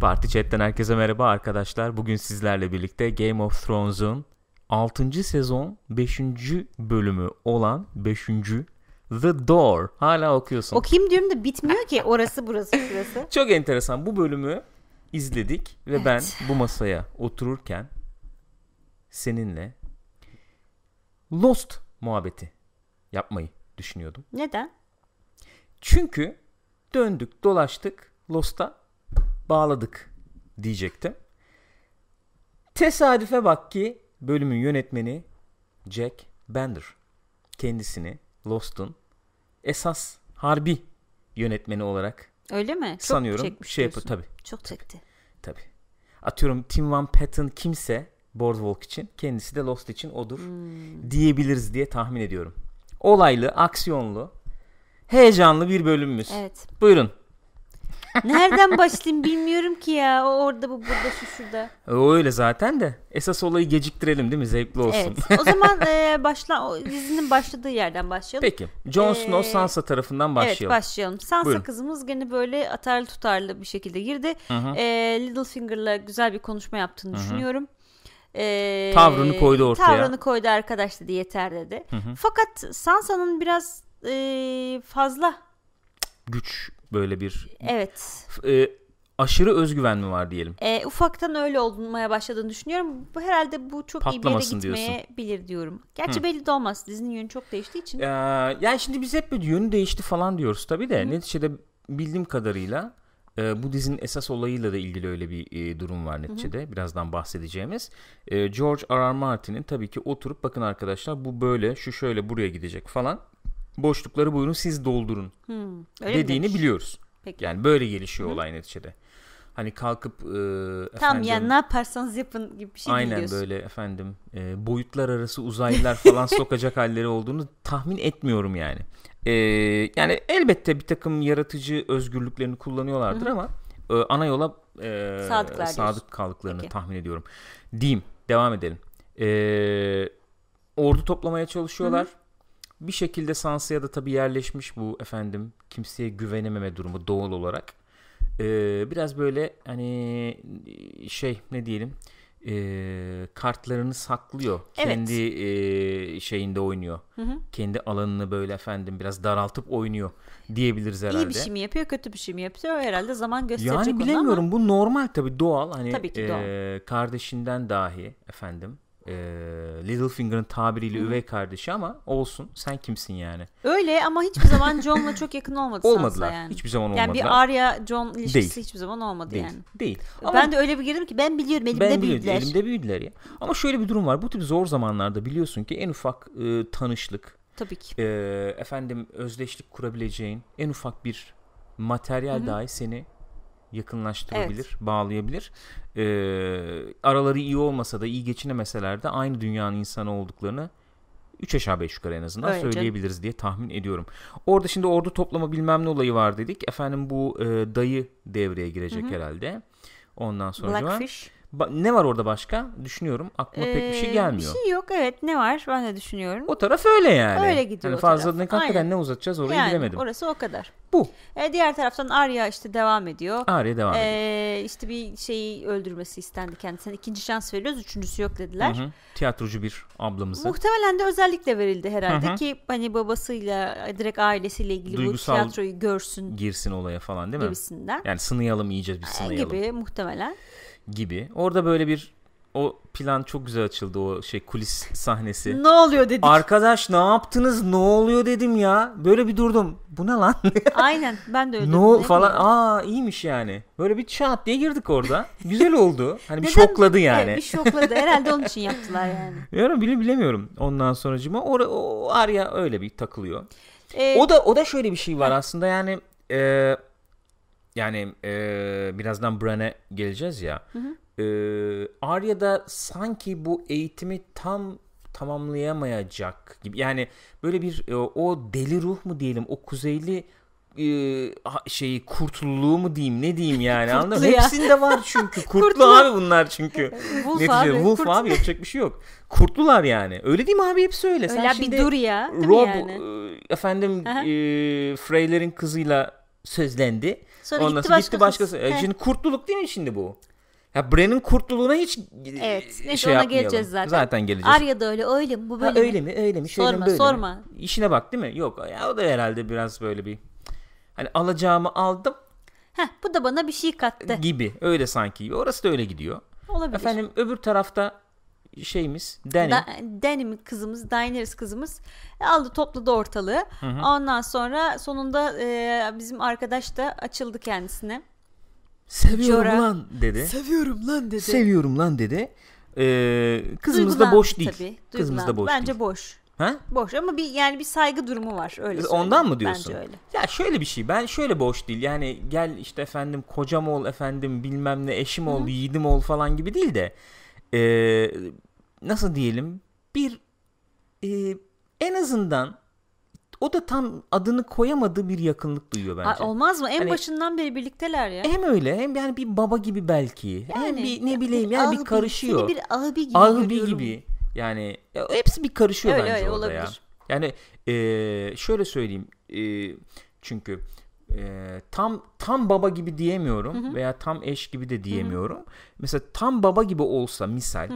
Parti Chat'ten herkese merhaba arkadaşlar. Bugün sizlerle birlikte Game of Thrones'un 6. sezon 5. bölümü olan 5. The Door. Hala okuyorsun. Okuyayım diyorum da bitmiyor ki orası burası şurası. Çok enteresan. Bu bölümü izledik ve Evet. ben bu masaya otururken seninle Lost muhabbeti yapmayı düşünüyordum. Neden? Çünkü döndük dolaştık Lost'a bağladık diyecektim. Tesadüfe bak ki bölümün yönetmeni Jack Bender. Kendisini Lost'un esas harbi yönetmeni olarak Öyle mi? Çok sanıyorum çekmiş şey yapıyor diyorsun. tabi Çok çekti. tabi. Atıyorum Tim Van Patten kimse Boardwalk için kendisi de Lost için odur Hmm. diyebiliriz diye tahmin ediyorum. Olaylı, aksiyonlu, heyecanlı bir bölümümüz. Evet. Buyurun. Nereden başlayayım bilmiyorum ki ya. O orada bu burada şu şurada. O öyle zaten de. Esas olayı geciktirelim değil mi? Zevkli olsun. Evet. O zaman e, başla o dizinin başladığı yerden başlayalım. Peki. Jon Snow Ee, Sansa tarafından başlayalım. Evet başlayalım. Sansa Buyurun. kızımız gene böyle atarlı tutarlı bir şekilde girdi. Hı hı. E, Littlefinger'la güzel bir konuşma yaptığını düşünüyorum. E, Tavrını koydu ortaya. Tavrını koydu arkadaş dedi yeter dedi. Hı hı. Fakat Sansa'nın biraz e, fazla Güç böyle bir evet e, aşırı özgüven mi var diyelim. e, ufaktan öyle olmaya başladığını düşünüyorum. Bu herhalde bu çok iyi bir yere Patlamasın diyorsun. gitmeyebilir diyorum. Gerçi belli de olmaz. Dizinin yönü çok değiştiği için. Ee, yani şimdi biz hep böyle yönü değişti falan diyoruz tabii de. Neticede bildiğim kadarıyla e, bu dizinin esas olayıyla da ilgili öyle bir e, durum var neticede. Birazdan bahsedeceğimiz. E, George R. R. Martin'in tabii ki oturup bakın arkadaşlar bu böyle şu şöyle buraya gidecek falan. Boşlukları buyurun siz doldurun Hmm, dediğini demiş? biliyoruz. Peki. Yani böyle gelişiyor olay neticede. Hani kalkıp e, efendim, yani ne yaparsanız yapın gibi bir şey aynen biliyorsun. böyle efendim e, boyutlar arası uzaylılar falan sokacak halleri olduğunu tahmin etmiyorum yani. E, yani elbette bir takım yaratıcı özgürlüklerini kullanıyorlardır ama e, ana yola e, Sadıklar diyorsun. sadık kaldıklarını Peki. tahmin ediyorum. Diyeyim devam edelim. E, ordu toplamaya çalışıyorlar. Bir şekilde Sansa'ya da tabii yerleşmiş bu efendim kimseye güvenememe durumu doğal olarak. Ee, biraz böyle hani şey ne diyelim ee, kartlarını saklıyor. Evet. Kendi ee, şeyinde oynuyor. Kendi alanını böyle efendim biraz daraltıp oynuyor diyebiliriz herhalde. İyi bir şey mi yapıyor, kötü bir şey mi yapıyor? Herhalde zaman gösterecek Yani bilemiyorum bu normal tabii doğal hani Tabii ki doğal. kardeşinden dahi efendim ee, Littlefinger'ın tabiriyle üvey kardeşi ama olsun sen kimsin yani? Öyle ama hiçbir zaman John'la çok yakın olmadı Olmadılar. yani. Hiçbir zaman olmadılar. Yani bir Arya John ilişkisi Değil. hiçbir zaman olmadı değil. yani. Değil. Ama ben de öyle bir girdim ki ben biliyorum elimde ben biliyorum büyüdüler. elimde büyüdüler ya. Ama şöyle bir durum var. Bu tip zor zamanlarda biliyorsun ki en ufak e, tanışlık, Tabii ki. e, efendim özdeşlik kurabileceğin en ufak bir materyal dahi seni yakınlaştırabilir, bağlayabilir. E, araları iyi olmasa da iyi geçinemeseler de aynı dünyanın insanı olduklarını 3 aşağı 5 yukarı en azından Öyle canım. söyleyebiliriz diye tahmin ediyorum. Orada şimdi ordu toplama bilmem ne olayı var dedik. Efendim bu e, dayı devreye girecek herhalde. Ondan sonra Blackfish. Ba- ne var orada başka? Düşünüyorum. Aklıma pek bir şey Ee, gelmiyor. Bir şey yok evet ne var ben de düşünüyorum. O taraf öyle yani. Öyle gidiyor Hani o fazla taraf. ne hakikaten Aynen. ne uzatacağız orayı yani bilemedim. orası o kadar. Bu. E, diğer taraftan Arya işte devam ediyor. Araya devam. Ee, işte bir şeyi öldürmesi istendi kendisine. İkinci şans veriyoruz. Üçüncüsü yok dediler. Hı hı. Tiyatrocu bir ablamızı. Muhtemelen de özellikle verildi herhalde Hı hı. ki hani babasıyla direkt ailesiyle ilgili Duygusal- bu tiyatroyu görsün girsin olaya falan değil mi? gibisinden. Yani sınayalım iyice bir Ee, sınayalım gibi. Gibi. Orada böyle bir o plan çok güzel açıldı o şey kulis sahnesi. Ne oluyor dedik. Arkadaş ne yaptınız? Ne oluyor dedim ya. Böyle bir durdum. Bu ne lan? Aynen ben de öyle Ne falan. Aa iyiymiş yani. Böyle bir çat diye girdik orada. Güzel oldu. Hani bir şokladı yani. Evet, bir şokladı. Herhalde onun için yaptılar yani. Bilmiyorum bile bilemiyorum. Ondan sonracıma o, o Arya öyle bir takılıyor. Ee, O da o da şöyle bir şey var aslında yani e, yani e, birazdan Bran'e geleceğiz ya. E, Arya da sanki bu eğitimi tam tamamlayamayacak gibi. Yani böyle bir e, o deli ruh mu diyelim o kuzeyli e, şeyi kurtluluğu mu diyeyim ne diyeyim yani anladın mı? Ya. Hepsinde var çünkü. Kurtlu, Kurtlu. abi bunlar çünkü. Wolf Neticede abi, Wolf kurt. abi yapacak bir şey yok. Kurtlular yani. Öyle değil mi abi hepsi öyle. Sen öyle şimdi bir dur ya. Rob yani? e, efendim Aha. e, Freyler'in kızıyla sözlendi. Sonra Ondan gitti başkası. başkası. E, şimdi kurtluluk değil mi şimdi bu? Ya Bran'ın kurtluluğuna hiç Evet, e, neyse şey ona geleceğiz zaten. Zaten geleceğiz. Arya da öyle öyle mi bu Ha, böyle öyle mi? mi? Öyle mi? Şöyle Sorma, mi? Böyle sorma. Mi? İşine bak değil mi? Yok. Ya o da herhalde biraz böyle bir hani alacağımı aldım Heh, bu da bana bir şey kattı. gibi. Öyle sanki. Orası da öyle gidiyor. Olabilir. Efendim öbür tarafta şeyimiz Danny. Da, Dany kızımız, Daenerys kızımız aldı topladı ortalığı. Ondan sonra sonunda e, bizim arkadaş da açıldı kendisine. Seviyorum Jorah. lan dedi. Seviyorum lan dedi. Seviyorum lan dedi. Ee, kızımız da boş değil. Kızımız da boş Bence değil. boş. Ha? Boş ama bir yani bir saygı durumu var öyle söyleyeyim. Ondan mı diyorsun? Bence öyle. Ya şöyle bir şey. Ben şöyle boş değil. Yani gel işte efendim kocam ol efendim bilmem ne eşim ol yiğidim ol falan gibi değil de ee, nasıl diyelim bir ee, en azından o da tam adını koyamadığı bir yakınlık duyuyor bence. Ay, olmaz mı? En Hani- başından beri birlikteler ya. Hem öyle hem yani bir baba gibi belki. hem Yani, bir ne bileyim yani bir karışıyor. Bir abi gibi Abi görüyorum. gibi. Yani ya hepsi bir karışıyor Öyle, bence öyle, orada ya. olabilir. Yani eee, şöyle söyleyeyim. eee, çünkü eee, tam tam baba gibi diyemiyorum veya tam eş gibi de diyemiyorum. Mesela tam baba gibi olsa misal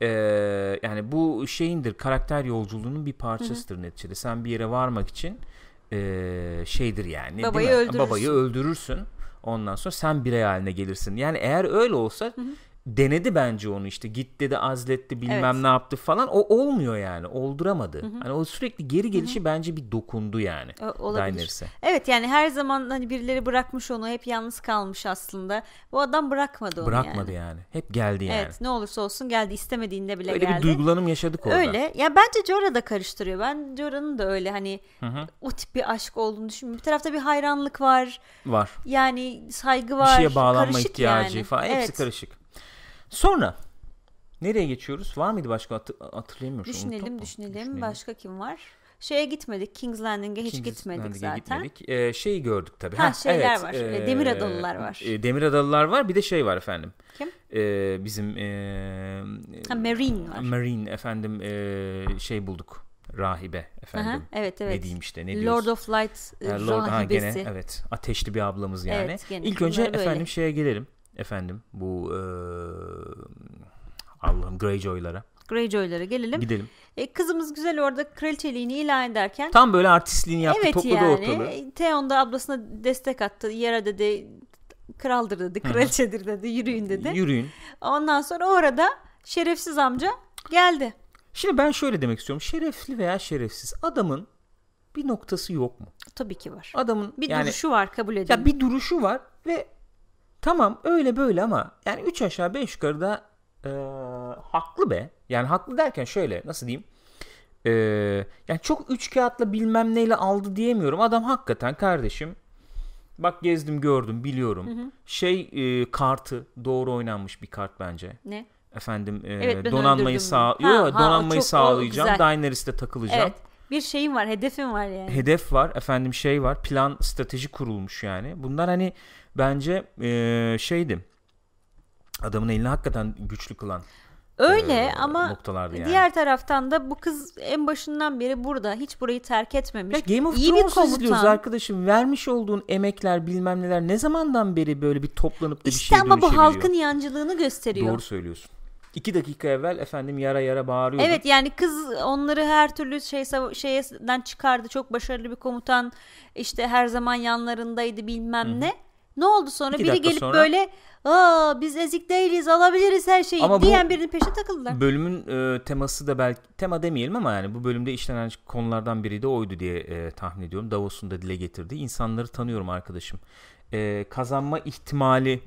eee, yani bu şeyindir karakter yolculuğunun bir parçasıdır neticede. Sen bir yere varmak için eee, şeydir yani. Babayı öldürürsün. Babayı öldürürsün. Ondan sonra sen birey haline gelirsin. Yani eğer öyle olsa denedi bence onu işte git dedi azletti bilmem Evet. ne yaptı falan o olmuyor yani olduramadı. Hani o sürekli geri gelişi bence bir dokundu yani. O- olabilir. Daenerys'e. Evet yani her zaman hani birileri bırakmış onu hep yalnız kalmış aslında. Bu adam bırakmadı onu Bırakmadı yani. yani. Hep geldi yani. Evet ne olursa olsun geldi istemediğinde bile Öyle geldi. bir duygulanım yaşadık orada. Öyle. Ya bence Jorah da karıştırıyor. Ben Jorah'ın da öyle hani hı. o tip bir aşk olduğunu düşünmüyorum. Bir tarafta bir hayranlık var. Var. Yani saygı Bir var. şeye bağlanma karışık ihtiyacı yani. falan hepsi Evet. karışık. Sonra nereye geçiyoruz? Var mıydı başka Hatı- hatırlayamıyorum. Düşünelim, unuttum. düşünelim Başka kim var? Şeye gitmedik. King's Landing'e hiç King's gitmedik Landing'e zaten. gitmedik. Ee, şeyi gördük tabii. Ha, Heh, şeyler evet, var. ee, Demir Adalılar var. e, Demir Adalılar var. Bir de şey var efendim. Kim? Ee, bizim ee, Ha, Marine var. Marine efendim ee, şey bulduk. Rahibe efendim. Aha, evet evet. Ne diyeyim işte ne Lord diyoruz? of Light e, Ha, Lord, ha, rahibesi. gene, evet. Ateşli bir ablamız yani. Evet, gene. İlk önce Bunlar böyle. efendim şeye gelelim. Efendim bu ee, Allah'ım Greyjoy'lara. Greyjoy'lara gelelim. Gidelim. E, kızımız güzel orada kraliçeliğini ilan ederken Tam böyle artistliğini yaptı evet topladı yani ortalığı. Theon da ablasına destek attı. Yere dedi kraldır dedi, kraliçedir dedi, yürüyün dedi. Yürüyün. Ondan sonra orada şerefsiz amca geldi. Şimdi ben şöyle demek istiyorum. Şerefli veya şerefsiz adamın bir noktası yok mu? Tabii ki var. Adamın Bir yani duruşu var kabul edelim. ya bir duruşu var ve tamam öyle böyle ama yani üç aşağı beş yukarıda e, haklı be. Yani haklı derken şöyle nasıl diyeyim? E, yani çok üç kağıtla bilmem neyle aldı diyemiyorum. Adam hakikaten kardeşim bak gezdim gördüm biliyorum. Şey e, kartı doğru oynanmış bir kart bence. Ne? Efendim e, Evet, donanmayı sağ. Ha, Yo, ha, donanmayı çok- sağlayacağım. Daenerys'te takılacağım. Evet. Bir şeyim var, hedefim var yani. Hedef var, efendim şey var, plan, strateji kurulmuş yani. Bunlar hani bence e, şeydi. Adamın elini hakikaten güçlü kılan Öyle e, ama noktalardı yani. diğer taraftan da bu kız en başından beri burada. Hiç burayı terk etmemiş. Ya Game of İyi bir Thrones'u komutan. izliyoruz arkadaşım. Vermiş olduğun emekler bilmem neler ne zamandan beri böyle bir toplanıp da bir İşte şeye ama bu dönüşebiliyor? halkın yancılığını gösteriyor. Doğru söylüyorsun. İki dakika evvel efendim yara yara bağırıyordu. Evet yani kız onları her türlü şey şeyden çıkardı. Çok başarılı bir komutan. İşte her zaman yanlarındaydı bilmem ne. Ne oldu sonra? İki Biri gelip sonra- böyle Aa biz ezik değiliz alabiliriz her şeyi Ama diyen birinin peşine takıldılar. Bölümün e, teması da belki tema demeyelim ama yani bu bölümde işlenen konulardan biri de oydu diye e, tahmin ediyorum. Davos'un da dile getirdiği. İnsanları tanıyorum arkadaşım. E, kazanma ihtimali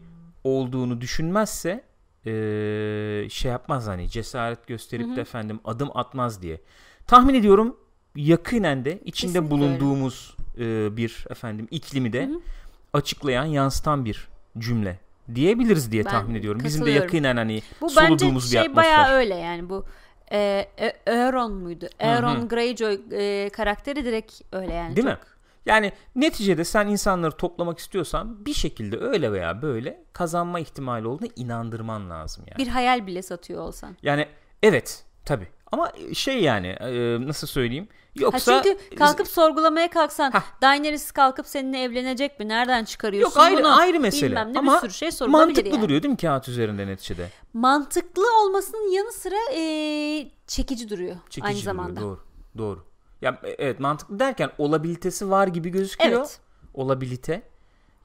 olduğunu düşünmezse e, şey yapmaz hani cesaret gösterip de efendim adım atmaz diye. Tahmin ediyorum yakinen de içinde Kesinlikle bulunduğumuz e, bir efendim iklimi de açıklayan yansıtan bir cümle diyebiliriz diye Ben tahmin ediyorum. Bizim de yakinen hani Bu bence soluduğumuz bir şey atmosfer. bayağı öyle yani bu e, E- Euron muydu? Euron Greyjoy e, karakteri direkt öyle yani. Değil Çok- mi? Yani neticede sen insanları toplamak istiyorsan bir şekilde öyle veya böyle kazanma ihtimali olduğuna inandırman lazım yani. Bir hayal bile satıyor olsan. Yani evet tabi Ama şey yani e, nasıl söyleyeyim? Yoksa ha çünkü kalkıp sorgulamaya kalksan Daenerys kalkıp seninle evlenecek mi? Nereden çıkarıyorsun Yok ayrı bunu? ayrı mesele. Bilmem ne Ama bir sürü şey sorulabilir mantıklı yani. duruyor değil mi kağıt üzerinde neticede? Mantıklı olmasının yanı sıra ee, çekici duruyor Çekici aynı duruyor, zamanda. Doğru. Doğru. Ya e, evet mantıklı derken olabilitesi var gibi gözüküyor. Evet. Olabilite,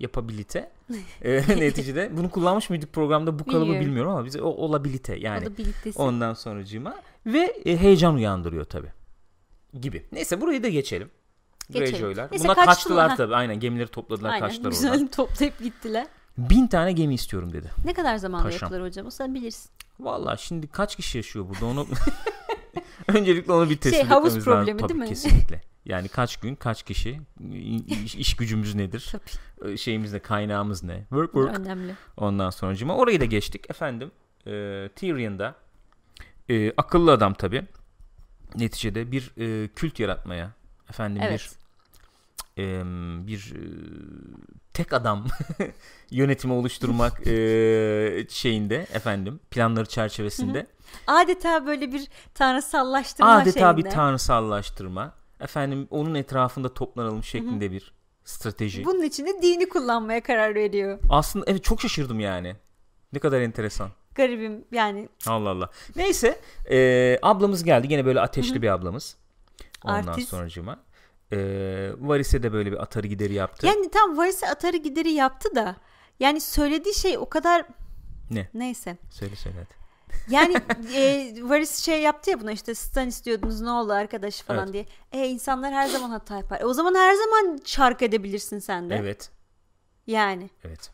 yapabilite. e, neticede bunu kullanmış mıydık programda bu kalıbı Bilmiyorum. bilmiyorum ama bize o olabilite yani. Ondan sonracığıma ve e, heyecan uyandırıyor tabi gibi. Neyse burayı da geçelim. Geçelim. Greyjoy'lar. Neyse, Buna kaçtılar, kaçtılar tabi. Aynen gemileri topladılar Aynen kaçtılar güzel oradan. toplayıp gittiler. Bin tane gemi istiyorum dedi. Ne kadar zamanda Paşam. yapılır hocam? O sen bilirsin. Valla şimdi kaç kişi yaşıyor burada onu öncelikle onu bir tespit Şey, havuz etmemiz lazım. problemi Tabii değil mi? kesinlikle. Yani kaç gün kaç kişi iş, iş gücümüz nedir? Tabii. Şeyimiz ne kaynağımız ne? Work work. Önemli. Ondan sonucuma orayı da geçtik efendim. E, Tyrion'da e, akıllı adam tabi. Neticede bir e, kült yaratmaya efendim Evet. bir e, bir e, tek adam yönetimi oluşturmak e, şeyinde efendim planları çerçevesinde Adeta böyle bir tanrısallaştırma adeta şeyinde. bir tanrısallaştırma efendim onun etrafında toplanalım şeklinde bir strateji. Bunun için de dini kullanmaya karar veriyor. Aslında evet çok şaşırdım yani. Ne kadar enteresan. Garibim yani Allah Allah. Neyse e, ablamız geldi. Yine böyle ateşli bir ablamız. Ondan Artist. sonracıma. E, Varis'e de böyle bir atarı gideri yaptı. Yani tam varisi atarı gideri yaptı da yani söylediği şey o kadar Ne? neyse. Söyle söyle hadi. Yani e, Varys şey yaptı ya buna işte stan istiyordunuz ne oldu arkadaş falan Evet. diye. E insanlar her zaman hata yapar. E, o zaman her zaman şark edebilirsin sen de. Evet. Yani. Evet.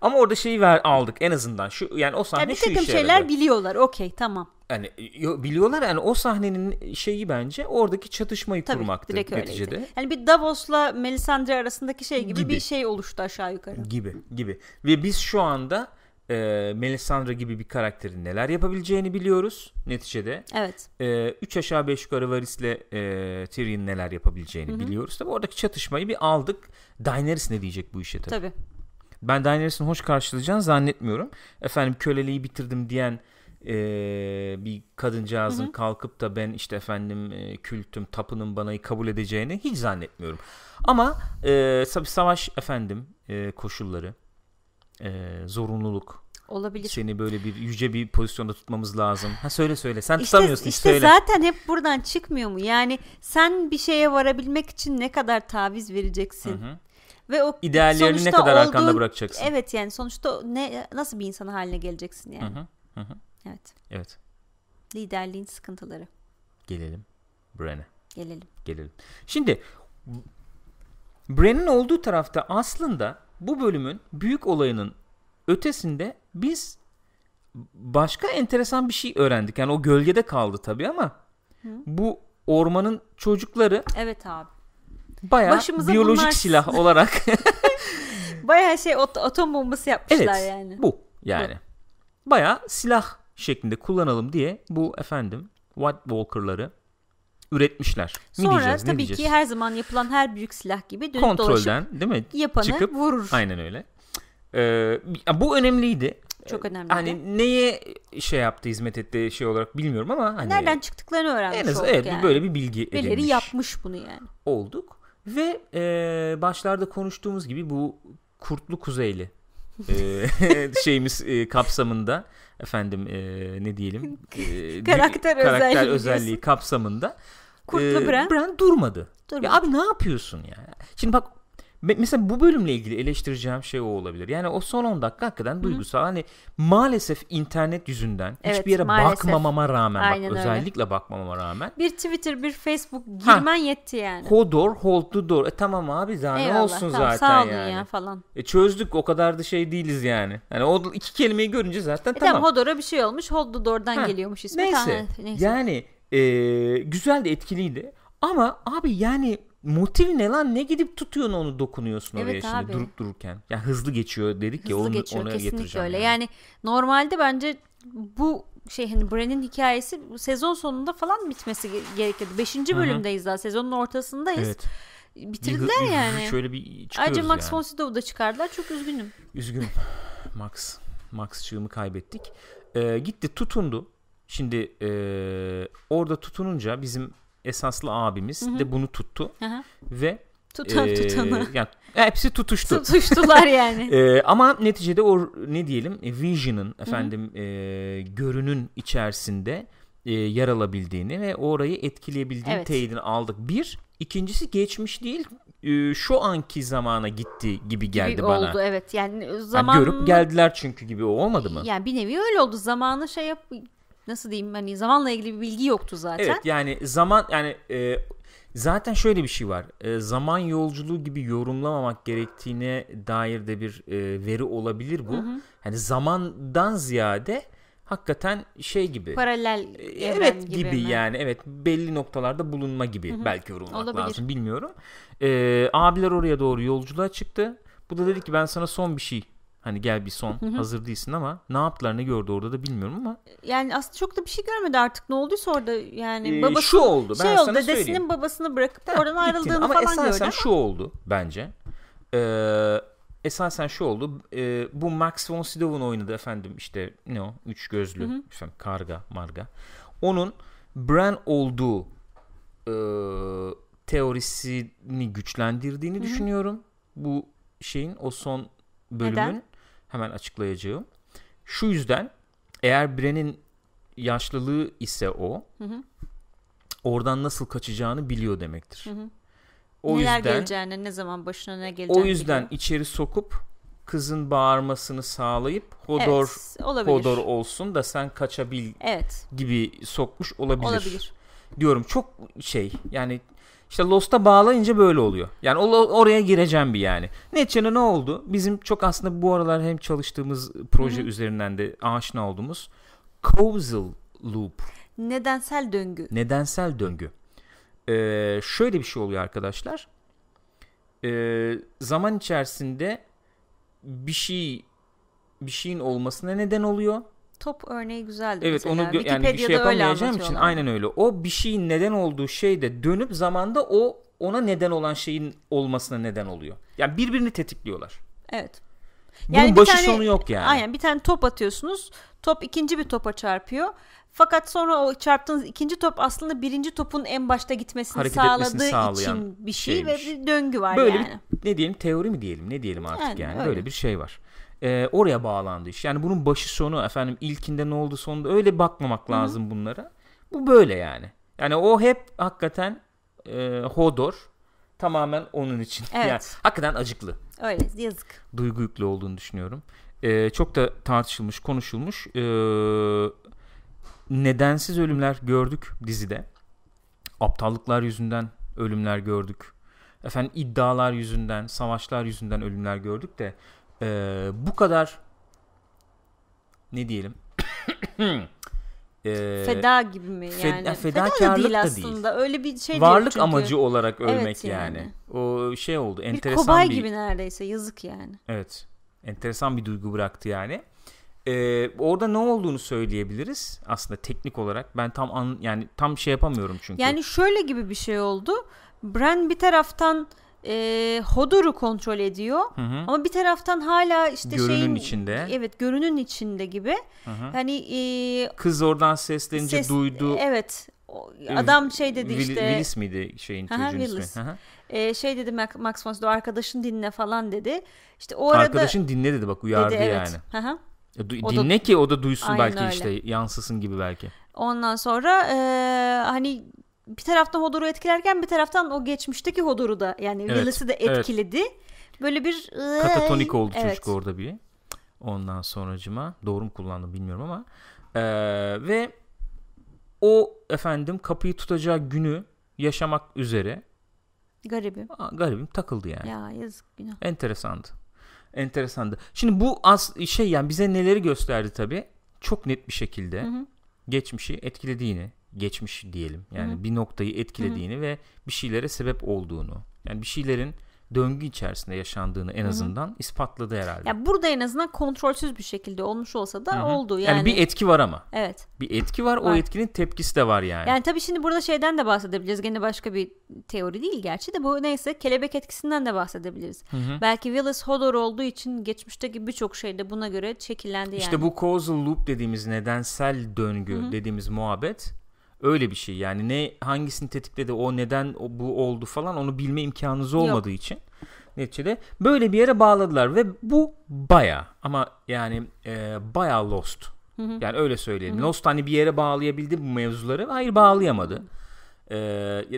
Ama orada şeyi ver aldık en azından. Şu yani o sahne Ya bir şu takım şeyler yaradı. biliyorlar. Okey tamam. Yani yo- biliyorlar yani o sahnenin şeyi bence oradaki çatışmayı Tabii kurmaktı direkt neticede. öyleydi. Yani bir Davos'la Melisandre arasındaki şey gibi, Gibi. bir şey oluştu aşağı yukarı. gibi gibi ve biz şu anda e, Melisandre gibi bir karakterin neler yapabileceğini biliyoruz neticede. Evet. 3 aşağı 5 yukarı Varys'le e, Tyrion neler yapabileceğini biliyoruz. Tabi oradaki çatışmayı bir aldık. Daenerys ne diyecek bu işe tabii. Tabii. Ben Daenerys'in hoş karşılayacağını zannetmiyorum. Efendim köleliği bitirdim diyen e, bir kadıncağızın kalkıp da ben işte efendim e, kültüm tapının banayı kabul edeceğini hiç zannetmiyorum. Ama e, savaş efendim e, koşulları e, zorunluluk Olabilir. seni böyle bir yüce bir pozisyonda tutmamız lazım. Ha söyle söyle. Sen İşte, tutamıyorsun işte söyle. zaten hep buradan çıkmıyor mu? Yani sen bir şeye varabilmek için ne kadar taviz vereceksin? Hı hı. Ve o İdeallerini ne kadar arkanda olduğun- bırakacaksın? Evet yani sonuçta ne nasıl bir insan haline geleceksin yani. Hı hı, hı hı. Evet. Evet. Liderliğin sıkıntıları. Gelelim Bren'e. Gelelim. Gelelim. Şimdi Bren'in olduğu tarafta aslında bu bölümün büyük olayının ötesinde biz başka enteresan bir şey öğrendik. Yani o gölgede kaldı tabii ama bu ormanın çocukları Evet abi. Bayağı Başımıza biyolojik bunlar- silah olarak Bayağı şey ot- atom bombası yapmışlar evet yani. bu yani bayağı silah şeklinde kullanalım diye bu efendim White Walker'ları üretmişler. Mi Sonra diyeceğiz, ne tabii diyeceğiz? ki her zaman yapılan her büyük silah gibi dönüp dolaşıp kontrolden değil mi? yapanı Çıkıp vurur. aynen öyle. Ee, bu önemliydi. Çok önemli. Hani neye şey yaptı, hizmet etti şey olarak bilmiyorum ama hani Nereden çıktıklarını öğrenmiş en az olduk evet yani. böyle bir bilgi Birileri edinmiş yapmış bunu yani. olduk ve e, başlarda konuştuğumuz gibi bu kurtlu kuzeyli e, şeyimiz e, kapsamında efendim e, ne diyelim e, Karakter karakter özelliği özelliği diyorsun. kapsamında Kurtlu e, Bran. durmadı. Durmadı. Ya abi ne yapıyorsun ya? Şimdi bak mesela bu bölümle ilgili eleştireceğim şey o olabilir. Yani o son 10 dakika hakikaten duygusal. Hani maalesef internet yüzünden Evet, hiçbir yere maalesef. bakmamama rağmen Aynen bak öyle. özellikle bakmamama rağmen Bir Twitter, bir Facebook Ha. girmen yetti yani. Hodor hold the door. E tamam abi daha ne Eyvallah, olsun tamam, zaten sağ olun yani. ya falan. E çözdük o kadar da şey değiliz yani. Hani o iki kelimeyi görünce zaten E tamam. tamam Hodor'a bir şey olmuş. Hold the Door'dan Ha, geliyormuş ismi. Neyse. Tamam, neyse. Yani e, güzel de etkiliydi. Ama abi yani motiv ne lan? Ne gidip tutuyorsun onu dokunuyorsun oraya Evet şimdi abi. durup dururken. Ya hızlı geçiyor dedik ya Hızlı onu, geçiyor ona getireceğim öyle. yani. Yani normalde bence bu şey hani Bran'in hikayesi sezon sonunda falan bitmesi ge- gerekiyordu. Beşinci bölümdeyiz daha sezonun ortasındayız. Evet. Bitirdiler Bir yani. Şöyle bir Ayrıca Max yani. von Sydow'u da çıkardılar. Çok üzgünüm. Üzgünüm. Max. Max çığımı kaybettik. Ee, gitti tutundu. Şimdi e, orada tutununca bizim esaslı abimiz de bunu tuttu Aha. ve Tutan e, tutanı. yani hepsi tutuştu. Tutuştular yani. E, ama neticede o ne diyelim e, Vision'ın efendim e, görünün içerisinde e, yer alabildiğini ve orayı etkileyebildiğini Evet. teyidini aldık. Bir, ikincisi geçmiş değil e, şu anki zamana gitti gibi geldi gibi bana. oldu evet. Yani Yani zaman görüp geldiler çünkü gibi o olmadı mı? Yani bir nevi öyle oldu. Zamanı şey yap nasıl diyeyim hani zamanla ilgili bir bilgi yoktu zaten. Evet yani zaman yani e, zaten şöyle bir şey var. E, zaman yolculuğu gibi yorumlamamak gerektiğine dair de bir e, veri olabilir bu. Hani zamandan ziyade hakikaten şey gibi. Paralel E, evet gibi, mi? yani evet belli noktalarda bulunma gibi belki yorumlamak Olabilir. lazım bilmiyorum. E, abiler oraya doğru yolculuğa çıktı. Bu da dedi ki ben sana son bir şey hani gel bir son hazır değilsin ama ne yaptılar ne gördü orada da bilmiyorum ama Yani aslında çok da bir şey görmedi artık. Ne olduysa orada yani e, babası şu oldu ben şey oldu sana dedesinin söyleyeyim. babasını bırakıp Tamam, oradan ayrıldığını Ama falan esasen gördü. şu oldu bence. Ee, esasen şu oldu. Ee, bu Max von Sydow'un oynadı efendim işte ne o? Üç gözlü. Efendim, karga marga. Onun Bran olduğu e, teorisini güçlendirdiğini düşünüyorum. Bu şeyin o son bölümün Neden? hemen açıklayacağım. Şu yüzden eğer Bran'in yaşlılığı ise o oradan nasıl kaçacağını biliyor demektir. O Neler yüzden geleceğini, ne zaman başına ne geleceğini o yüzden biliyor. içeri sokup kızın bağırmasını sağlayıp Hodor evet, olabilir. Hodor olsun da sen kaçabil Evet, gibi sokmuş olabilir. olabilir. Diyorum çok şey yani işte Lost'a bağlayınca böyle oluyor. Yani oraya gireceğim bir yani. Neticede ne oldu? Bizim çok aslında bu aralar hem çalıştığımız proje üzerinden de aşina olduğumuz causal loop Nedensel döngü. nedensel döngü. Ee, şöyle bir şey oluyor arkadaşlar. Ee, zaman içerisinde bir şey bir şeyin olmasına neden oluyor. Top örneği güzeldi Evet mesela. onu gö- yani bir şey yapamayacağım için aynen öyle. O bir şeyin neden olduğu şey de dönüp zamanda o ona neden olan şeyin olmasına neden oluyor. Yani birbirini tetikliyorlar. Evet. Bunun bir başı tane- sonu yok yani. Aynen bir tane top atıyorsunuz. Top ikinci bir topa çarpıyor. Fakat sonra o çarptığınız ikinci top aslında birinci topun en başta gitmesini Hareket sağladığı için bir şey şeymiş. ve bir döngü var Böyle yani. bir ne diyelim teori mi diyelim ne diyelim artık yani, Yani öyle. böyle bir şey var. Ee, oraya bağlandı iş. Yani bunun başı sonu efendim ilkinde ne oldu sonunda öyle bakmamak lazım bunlara. Bu böyle yani. Yani o hep hakikaten e, Hodor tamamen onun için. Evet. Yani hakikaten acıklı. Öyle yazık. Duygu yüklü olduğunu düşünüyorum. Ee, çok da tartışılmış, konuşulmuş. Ee, nedensiz ölümler gördük dizide. Aptallıklar yüzünden ölümler gördük. Efendim iddialar yüzünden, savaşlar yüzünden ölümler gördük de ee, bu kadar ne diyelim? Ee, Feda gibi mi yani? ya Feda da fedakarlık değil da aslında. Öyle bir şey varlık çünkü. amacı olarak ölmek Evet yani. yani. O şey oldu. bir Enteresan kobay bir gibi neredeyse yazık yani. Evet. Enteresan bir duygu bıraktı yani. Ee, orada ne olduğunu söyleyebiliriz aslında teknik olarak. Ben tam an, yani tam şey yapamıyorum çünkü. Yani şöyle gibi bir şey oldu. Bran bir taraftan e, Hodor'u kontrol ediyor. Hı hı. Ama bir taraftan hala işte Görünün şeyin içinde. Evet, görünün içinde gibi. Hı hı. Hani e, Kız oradan seslenince ses- duydu. Evet. Adam şey dedi Will- işte Willis miydi şeyin çocuğun Willis. ismi? Hı hı. e, şey dedi Max von Sydow arkadaşın dinle falan dedi. İşte o arada Arkadaşın dinle dedi bak uyardı dedi evet. yani. Hı. E, du- da- dinle ki o da duysun belki öyle. işte yansısın gibi belki. Ondan sonra e, hani bir taraftan Hodor'u etkilerken bir taraftan o geçmişteki Hodor'u da yani Evet, Willis'i de evet. etkiledi. Böyle bir e, Katatonik oldu evet. çocuk orada bir. Ondan sonracıma doğru mu kullandım bilmiyorum ama Ee, ve o efendim kapıyı tutacağı günü yaşamak üzere Garibim. Aa, garibim takıldı yani. Ya yazık günah. Enteresandı. Enteresandı. Şimdi bu az şey yani bize neleri gösterdi tabi çok net bir şekilde Hı hı. geçmişi etkilediğini, geçmiş diyelim. Yani bir noktayı etkilediğini ve bir şeylere sebep olduğunu. Yani bir şeylerin döngü içerisinde yaşandığını en azından ispatladı herhalde. Ya burada en azından kontrolsüz bir şekilde olmuş olsa da Hı hı. oldu yani. yani. bir etki var ama. evet. Bir etki var. O Var. etkinin tepkisi de var yani. Yani tabii şimdi burada şeyden de bahsedebiliriz. Gene başka bir teori değil gerçi de bu neyse kelebek etkisinden de bahsedebiliriz. Hı hı. Belki Willis Hodor olduğu için geçmişteki birçok şey de buna göre şekillendi yani. İşte bu causal loop dediğimiz nedensel döngü dediğimiz muhabbet öyle bir şey. Yani ne hangisini tetikledi o neden o, bu oldu falan onu bilme imkanınız olmadığı için neticede böyle bir yere bağladılar ve bu baya ama yani e, baya lost. Yani öyle söyleyelim. Lost hani bir yere bağlayabildi bu mevzuları. Hayır bağlayamadı. Ee,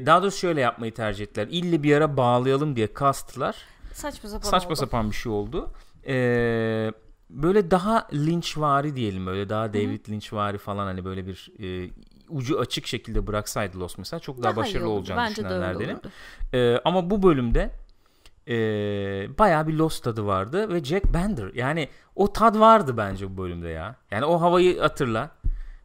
daha doğrusu şöyle yapmayı tercih ettiler. İlle bir yere bağlayalım diye kastılar. saçma sapan Saçma oldu. sapan bir şey oldu. Ee, böyle daha linçvari diyelim böyle daha David Lynchvari falan hani böyle bir e, ucu açık şekilde bıraksaydı Lost mesela çok daha, iyi başarılı olurdu. olacağını Bence düşünenlerdenim. Ee, ama bu bölümde e, bayağı bir Lost tadı vardı ve Jack Bender yani o tad vardı bence bu bölümde ya. Yani o havayı hatırla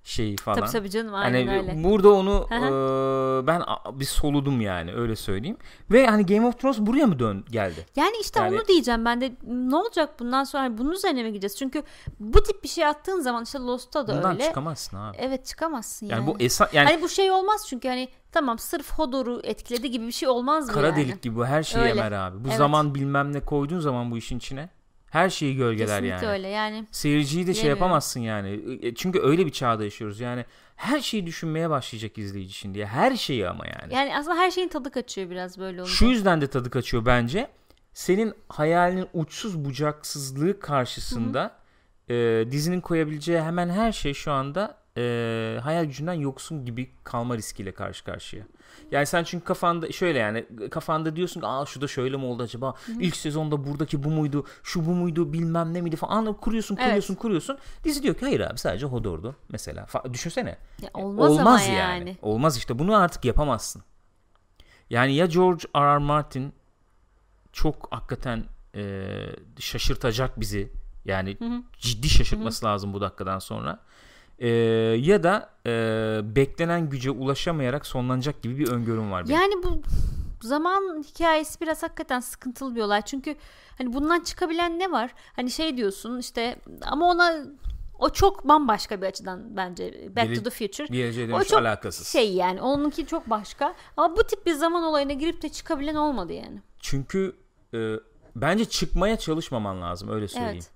şeyi falan. Tabii tabii canım aynen Hani öyle. burada onu e, ben bir soludum yani öyle söyleyeyim. Ve hani Game of Thrones buraya mı dön geldi? Yani işte Yani- onu diyeceğim ben de ne olacak bundan sonra Hani bunun üzerine mi gideceğiz? Çünkü bu tip bir şey attığın zaman işte Lost'ta da Bundan öyle. çıkamazsın abi. Evet çıkamazsın yani. Yani, bu esa yani Hani bu şey olmaz çünkü hani tamam sırf Hodor'u etkiledi gibi bir şey olmaz mı kara yani? delik gibi bu her şeyi Öyle. emer abi. Bu Evet. zaman bilmem ne koyduğun zaman bu işin içine her şeyi gölgeler Kesinlikle yani. öyle yani. Seyirciyi de şey yapamazsın yani. E, Çünkü öyle bir çağda yaşıyoruz. Yani her şeyi düşünmeye başlayacak izleyici şimdi. Her şeyi ama yani. Yani aslında her şeyin tadı kaçıyor biraz böyle olunca. Şu yüzden de tadı kaçıyor bence. Senin hayalinin uçsuz bucaksızlığı karşısında e, dizinin koyabileceği hemen her şey şu anda e, hayal gücünden yoksun gibi kalma riskiyle karşı karşıya. Yani sen çünkü kafanda şöyle yani kafanda diyorsun ki aa şu da şöyle mi oldu acaba? İlk sezonda buradaki bu muydu? Şu bu muydu? Bilmem ne miydi falan. Kuruyorsun, Evet. kuruyorsun, kuruyorsun. Dizi diyor ki hayır abi sadece Hodor'du mesela. Fa- düşünsene. Ya olmaz, ama yani. yani. Olmaz işte. Bunu artık yapamazsın. Yani ya George R. R. Martin çok hakikaten e, şaşırtacak bizi. Yani ciddi şaşırtması lazım bu dakikadan sonra. E, ya da e, beklenen güce ulaşamayarak sonlanacak gibi bir öngörüm var benim. Yani bu zaman hikayesi biraz hakikaten sıkıntılı bir olay. Çünkü hani bundan çıkabilen ne var? Hani şey diyorsun işte ama ona o çok bambaşka bir açıdan bence Back Gele- to the Future. Geleceğe O çok alakasız. şey yani onunki çok başka. Ama bu tip bir zaman olayına girip de çıkabilen olmadı yani. Çünkü e, bence çıkmaya çalışmaman lazım öyle söyleyeyim. Evet.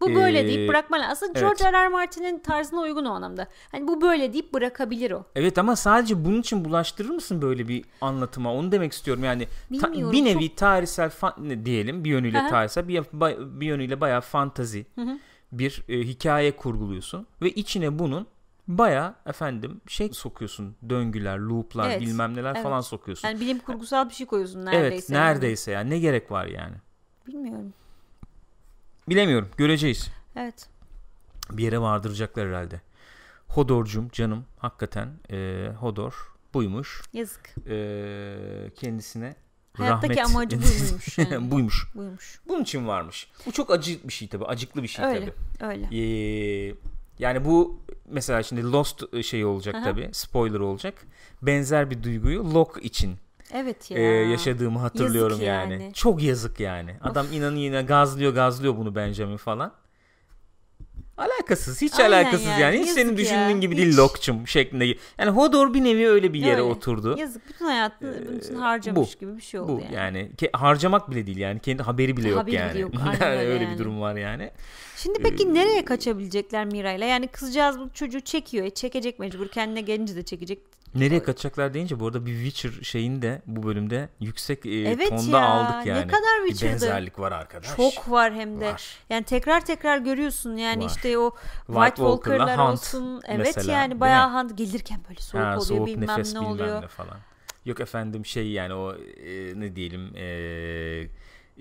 Bu böyle Ee, deyip bırakman lazım. Aslında evet. George R. R. Martin'in tarzına uygun o anlamda. Hani bu böyle deyip bırakabilir o. Evet ama sadece bunun için bulaştırır mısın böyle bir anlatıma? Onu demek istiyorum yani. ta- bir nevi tarihsel fan, diyelim bir yönüyle Aha. tarihsel bir, bir yönüyle bayağı fantazi bir e, hikaye kurguluyorsun ve içine bunun bayağı efendim şey sokuyorsun. Döngüler, looplar, Evet, bilmem neler evet. falan sokuyorsun. Yani bilim kurgusal bir şey koyuyorsun neredeyse. evet, yani. neredeyse yani ne gerek var yani? Bilmiyorum. Bilemiyorum. Göreceğiz. Evet. Bir yere vardıracaklar herhalde. Hodorcum canım hakikaten e, Hodor buymuş. Yazık. e, kendisine Hayattaki rahmet amacı buymuş. Yani. buymuş. Buymuş. Bunun için varmış. Bu çok acı bir şey tabii. Acıklı bir şey Öyle. tabii. Öyle. Ee, yani bu mesela şimdi Lost şeyi olacak tabii. Spoiler olacak. Benzer bir duyguyu Locke için Evet ya. e, yaşadığımı hatırlıyorum Yazık yani. yani. Çok yazık yani. Adam inanın yine gazlıyor gazlıyor bunu Benjamin falan. Alakasız. Hiç Aynen alakasız yani. yani. Hiç Yazık senin ya. düşündüğün gibi Hiç. değil Locke'cum şeklinde. Yani Hodor bir nevi öyle bir yere Öyle. oturdu. Yazık. Bütün hayatını bunun için Ee, harcamış bu. gibi bir şey oldu Bu yani. yani. Ke- harcamak bile değil yani. Kendi haberi bile yok Haberi bile yani. yok, aynen öyle yani. bir durum var yani. Şimdi peki nereye kaçabilecekler Mira'yla? Yani kızcağız bu çocuğu çekiyor. E, çekecek mecbur. Kendine gelince de çekecek. Nereye kaçacaklar deyince bu arada bir Witcher şeyini de bu bölümde yüksek e, Evet tonda ya, aldık ne yani. kadar bir Witcher'da benzerlik var arkadaş. Çok var hem de. Var. Yani tekrar tekrar görüyorsun yani Var. işte o White White Walker'la Walker'lar Hunt olsun. Evet mesela, yani bayağı? Hunt gelirken böyle soğuk Ha, oluyor soğuk bilmem nefes ne bilmem oluyor. ne falan. Yok efendim şey yani o e, ne diyelim e,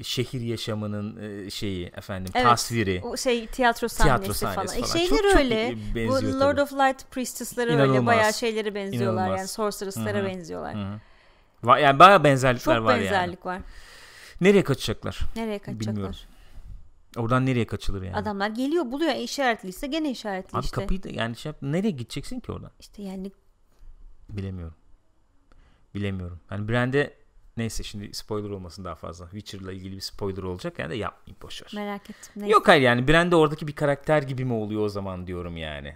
şehir yaşamının e, şeyi efendim Evet. tasviri. O şey tiyatro sahnesi, Tiyatro sahnesi falan. falan. E, Çok- şeyler çok öyle. iyi benziyor Bu Lord tabii. of Light Priestess'ları öyle bayağı şeylere benziyorlar İnanılmaz. yani Sorceress'lara Hı hı. benziyorlar. Hı hı. Va- yani bayağı benzerlikler Çok var yani. benzerlik var. Nereye kaçacaklar? Nereye kaçacaklar? Bilmiyorum. Oradan nereye kaçılır yani? Adamlar geliyor buluyor e, işaretliyse gene işaretli Abi işte. kapıyı da yani şey yap- nereye gideceksin ki oradan? İşte yani Bilemiyorum. Bilemiyorum. Yani Brand'e Neyse şimdi spoiler olmasın daha fazla. Witcher'la ilgili bir spoiler olacak yani de yapmayayım boşver. Merak ettim. Neyse. Yok hayır yani Bran de oradaki bir karakter gibi mi oluyor o zaman diyorum yani.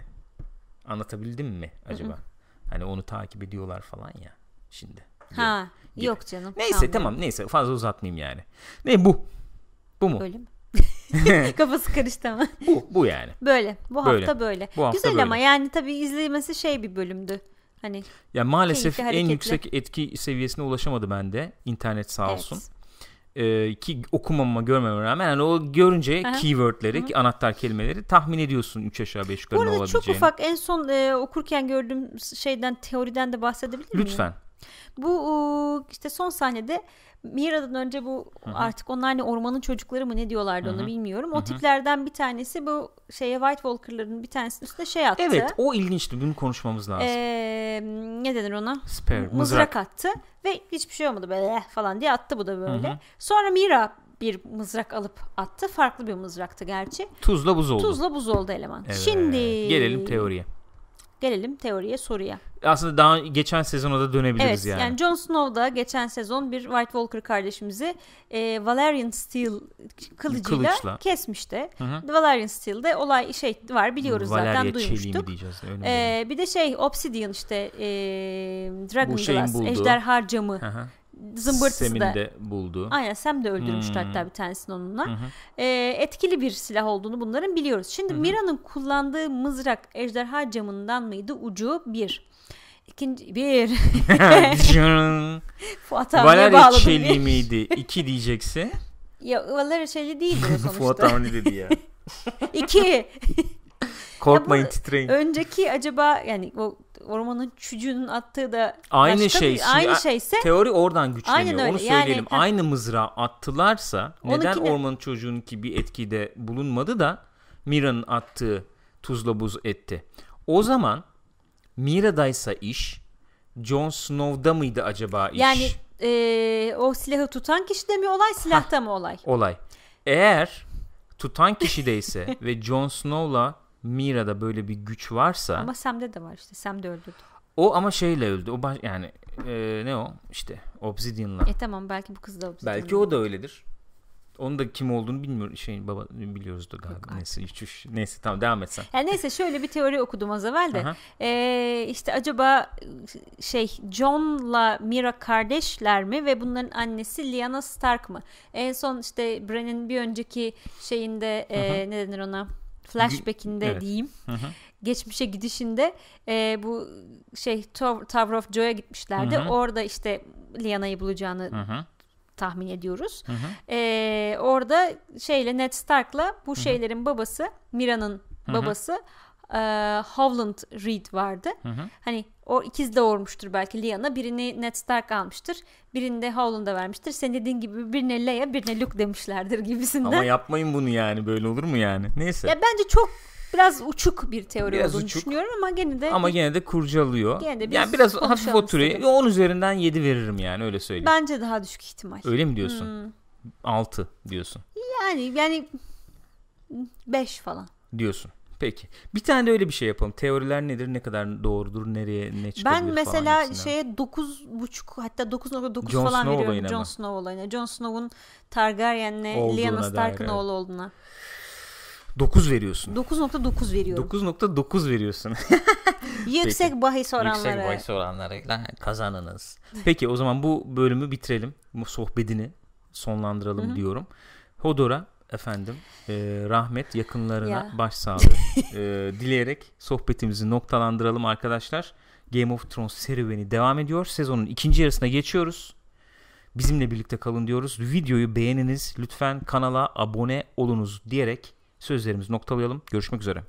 Anlatabildim mi acaba? Hani onu takip ediyorlar falan ya şimdi. Ha gibi. yok canım. Neyse sanmıyorum. tamam neyse fazla uzatmayayım yani. Ne bu? Bu mu? Öyle mi? Kafası karıştı ama. Bu bu yani. Böyle. Bu Böyle. hafta böyle. Bu hafta Güzel böyle. ama yani tabii izlemesi şey bir bölümdü. Hani Ya maalesef Keyifli, en yüksek etki seviyesine ulaşamadı bende. internet sağ olsun. evet. Ee, ki okumama görmeme rağmen yani o görünce Aha. keywordleri, ki anahtar kelimeleri tahmin ediyorsun 3 aşağı 5 yukarı Bu ne arada çok olabileceğini. ufak en son e, okurken gördüğüm şeyden teoriden de bahsedebilir miyim? Lütfen. Bu e, işte son sahnede Mira'dan önce bu artık onlar ne ormanın çocukları mı ne diyorlardı onu bilmiyorum. O tiplerden bir tanesi bu şeye White Walker'ların bir tanesinin üstüne şey attı. Evet o ilginçti. Bunu konuşmamız lazım. Ee, ne denir ona? Spare, Mızrak. mızrak. attı ve hiçbir şey olmadı böyle "Eh" falan diye attı bu da böyle. Hı hı. Sonra Mira bir mızrak alıp attı. Farklı bir mızraktı gerçi. Tuzla buz oldu. Tuzla buz oldu eleman. Evet. Şimdi Gelelim teoriye. Gelelim teoriye soruya. Aslında daha geçen sezona da dönebiliriz Evet yani. yani. Jon Snow da geçen sezon bir White Walker kardeşimizi e, Valerian Steel kılıcıyla Kılıçla. kesmişti. Hı hı. Valerian Steel'de olay şey var biliyoruz Valeria zaten duymuştuk. diyeceğiz? E, bir de şey Obsidian işte e, Dragon Bu Glass, ejderha camı Hı hı. Zımbırtısı Sem'in da. de buldu. Aynen Sam de öldürmüştü Hmm. hatta bir tanesini onunla. Hı hı. E, etkili bir silah olduğunu bunların biliyoruz. Şimdi Mira'nın kullandığı mızrak ejderha camından mıydı? Ucu bir. İkinci bir. Fuat abiye Valeria çeliği miydi? İki diyeceksin. Ya Valeria çeliği değildir o Fuat sonuçta. Avni dedi ya. İki. Korkmayın bu- titreyin. Önceki acaba yani o ormanın çocuğunun attığı da Aynı başka şey. bir- aynı şeyse Teori oradan güçleniyor. Aynen öyle. Onu Yani, söyleyelim. heh. Aynı mızrağı attılarsa neden Onunkine- ormanın çocuğunki bir etkide bulunmadı da Mira'nın attığı tuzla buz etti. O zaman Mira'daysa iş Jon Snow'da mıydı acaba iş? yani e, o silahı tutan kişide mi olay silahta mı olay? olay. Eğer tutan kişideyse ve Jon Snow'la Mira'da böyle bir güç varsa Ama Sam'de de var işte. Sam de öldürdü. o ama şeyle öldü. O baş, yani e, ne o? İşte Obsidian'la. E tamam belki bu kız da Obsidian. Belki o da öyledir. Onun da kim olduğunu bilmiyorum. Şey baba biliyoruz da galiba. Neyse, üç, üç. neyse tamam devam et sen. Yani neyse şöyle bir teori okudum az evvel de. Ee, işte acaba şey John'la Mira kardeşler mi ve bunların annesi Lyanna Stark mı? En son işte Bran'in bir önceki şeyinde e, ne denir ona? Flashback'inde Evet. diyeyim. Hı hı. Geçmişe gidişinde e, bu şey Tow- Tower of Joy'a gitmişlerdi. Hı hı. Orada işte Lyanna'yı bulacağını Hı hı. tahmin ediyoruz. Hı hı. Ee, orada şeyle Ned Stark'la bu şeylerin babası Mira'nın hı. babası e, Howland Reed vardı. Hı hı. Hani o ikiz doğurmuştur belki Lyanna. Birini Ned Stark almıştır. Birini de Howland'a vermiştir. Senin dediğin gibi birine Leia birine Luke demişlerdir gibisinden. Ama yapmayın bunu yani. Böyle olur mu yani? Neyse. ya bence çok biraz uçuk bir teori Biraz olduğunu uçuk. düşünüyorum ama gene de Ama gene de kurcalıyor. Gene de biz yani biraz hafif oturuyor. istedim. 10 üzerinden 7 veririm yani öyle söyleyeyim. bence daha düşük ihtimal. Öyle mi diyorsun? Hmm. 6 diyorsun. Yani yani 5 falan. Diyorsun. Peki. Bir tane de öyle bir şey yapalım. Teoriler nedir? Ne kadar doğrudur? Nereye ne çıkabilir Ben mesela falan şeye 9.5 hatta 9.9 Jon falan Snow veriyorum Jon? Snow olayına. Jon Snow'un Targaryen'le Lyanna Stark'ın evet. oğlu olduğuna. 9 veriyorsun. 9.9 veriyorum. 9.9 veriyorsun. Yüksek bahis oranları. Yüksek bahis oranlarıyla kazanınız. Peki o zaman bu bölümü bitirelim. Bu sohbetini sonlandıralım diyorum. Hodor'a efendim e, rahmet yakınlarına Ya. başsağlığı e, dileyerek sohbetimizi noktalandıralım arkadaşlar. Game of Thrones serüveni devam ediyor. Sezonun ikinci yarısına geçiyoruz. Bizimle birlikte kalın diyoruz. Videoyu beğeniniz. Lütfen kanala abone olunuz diyerek sözlerimizi noktalayalım. Görüşmek üzere.